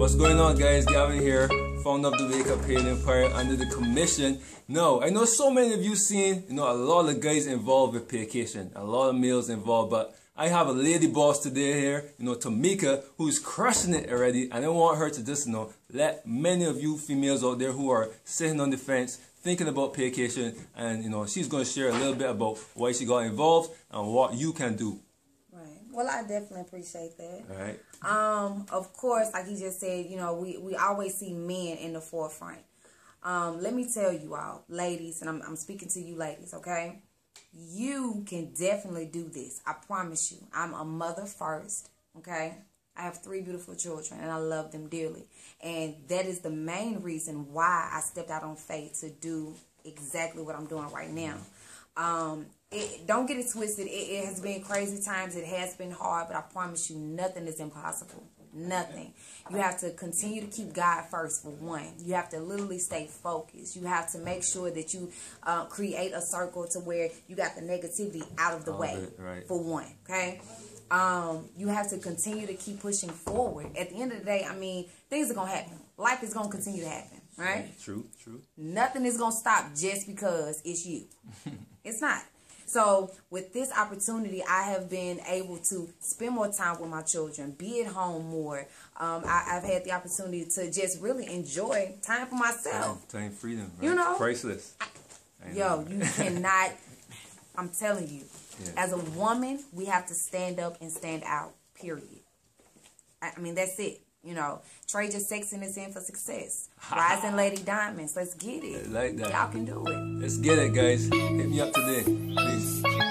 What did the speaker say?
What's going on, guys? Gavin here, founder of the Wake Up Hail Empire under the commission. No, I know so many of you seen, you know, a lot of guys involved with Paycation, a lot of males involved, but I have a lady boss today here, you know, Tameka, who's crushing it already, and I want her to just, you know, let many of you females out there who are sitting on the fence, thinking about Paycation, and, you know, she's going to share a little bit about why she got involved and what you can do. Well, I definitely appreciate that. All right. Um, of course, like you just said, you know, we, we always see men in the forefront. Um, let me tell you all, ladies, and I'm, I'm speaking to you ladies, okay? You can definitely do this. I promise you. I'm a mother first, okay? I have three beautiful children and I love them dearly. And that is the main reason why I stepped out on faith to do exactly what I'm doing right now. Um, it, don't get it twisted. It, it has been crazy times. It has been hard, but I promise you, nothing is impossible. Nothing. You have to continue to keep God first for one. You have to literally stay focused. You have to make sure that you uh, create a circle to where you got the negativity out of the All way it, right. for one. Okay. Um, you have to continue to keep pushing forward. At the end of the day, I mean, things are gonna happen. Life is gonna continue to happen, right? True, true. Nothing is gonna stop just because it's you. it's not. So with this opportunity, I have been able to spend more time with my children, be at home more. Um, I, I've had the opportunity to just really enjoy time for myself. Time, time freedom, right? You know? Priceless. Yo, you cannot. I'm telling you, Yeah. as a woman, we have to stand up and stand out. Period. I, I mean, that's it. You know, trade your sexiness in for success. Rising Lady Diamonds. Let's get it. I like that. Y'all can do it. Let's get it, guys. Hit me up today, please.